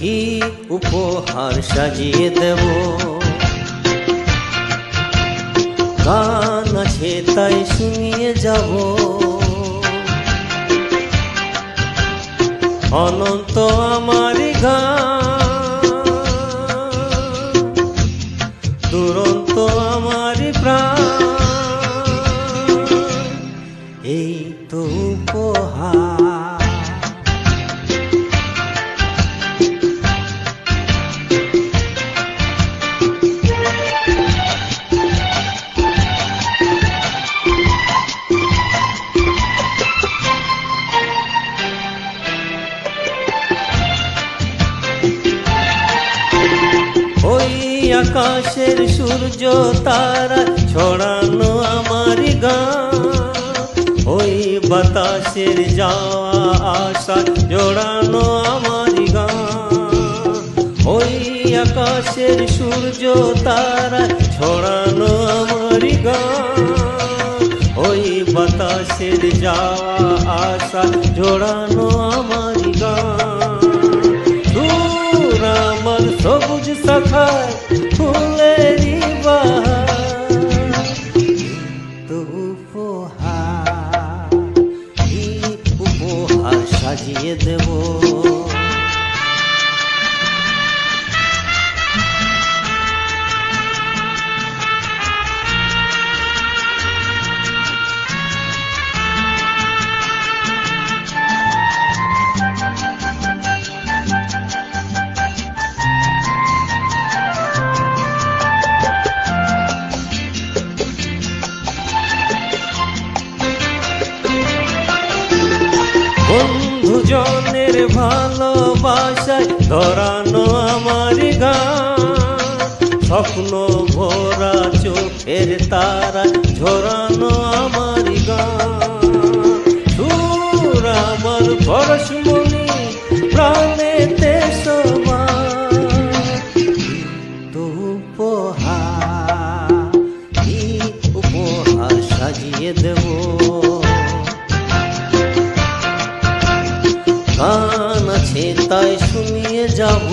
কি উপহার সাজিয়ে দেব। গান আছে তাই শুনিয়ে যাব। অনন্ত আমার গান আকাশের সূর্য, তারা ছড়ানো আমার গান। ওই বাতাসের যাওয়া আসা জোড়ানো আমার গান। ওই আকাশের সূর্য, তারা ছড়ানো আমার গান। ওই বাতাসের যাওয়া আসা জোড়ানো আমার গান। দূর আমার সবুজ শাখায় সাজিয়ে দেব বন্ধু জনের ভালোবাসায় ধরানো আমার গান। স্বপ্ন ভরা চোখের তারা ঝরানো তাই শুনিয়ে যাব।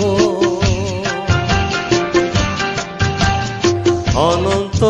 অনন্ত